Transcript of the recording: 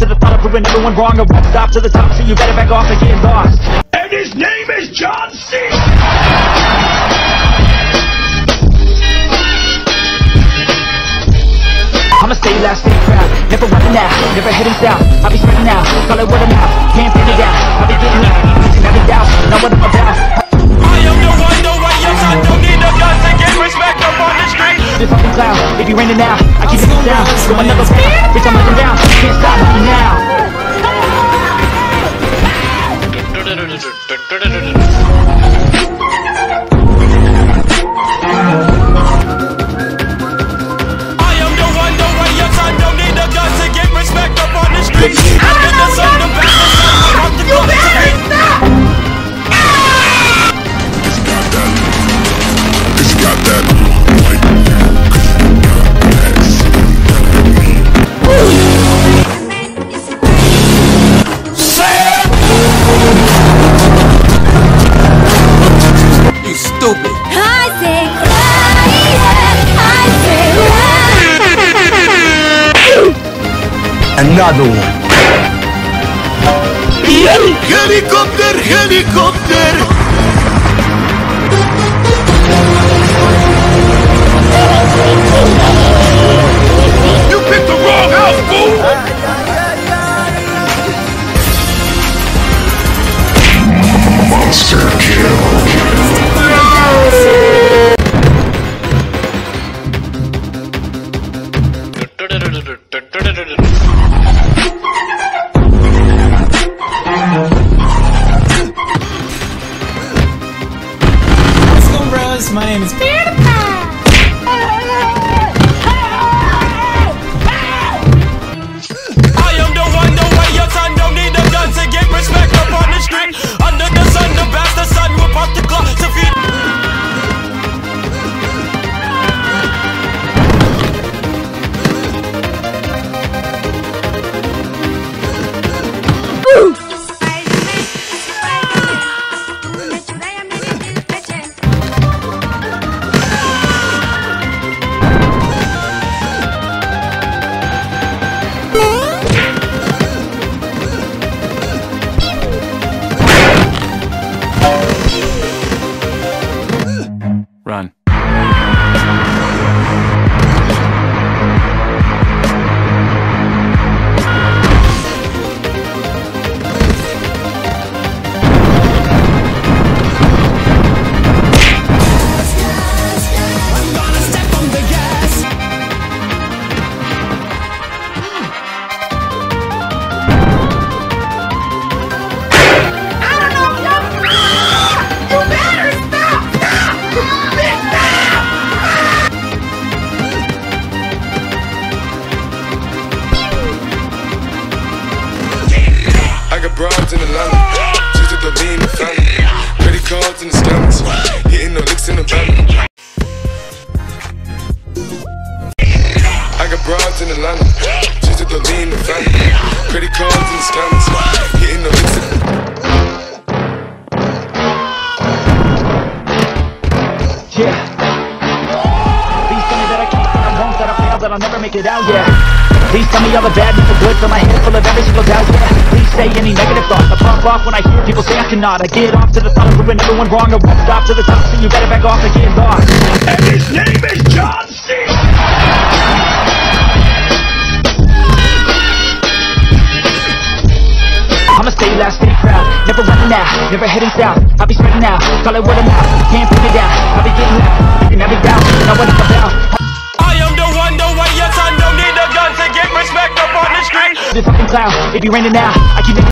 to the thought of proving everyone wrong I won't stop to the top, so you better back off and get lost And his name is John C. I'ma stay loud, stay proud, never running out, never heading south. I'll be spreading out, call it word of mouth, can't figure it out. I'll be getting out, losing every doubt, know what I'm about. The. Fucking cloud, if you're raining now, I keep it down. So another round, bitch I'm looking down, can't stop me now. lado. Helicóptero, helicóptero. My name is I broads in Atlanta Just at the lean and family Credit cards and the scammers Hitting the licks in the van. I got broads in Atlanta Just at the lean and family Credit cards and the scammers Hitting the licks in Yeah. Please tell me that I can't, I won't, that I fail, that I'll never make it out, yeah. Please tell me all the bad, the good, fill my head full of every single doubt, yeah. Say any negative thought, I pump off when I hear people say I cannot. I get off to the thought of proving everyone wrong, I won't stop to the top, so you better back off and get lost. And his name is John C. I'ma stay loud, stay proud, never running out, never heading south. I'll be spreading out, call it word of mouth, can't put it down. I'll be getting loud, losing every doubt, know what This fucking cloud, it be raining now, I keep it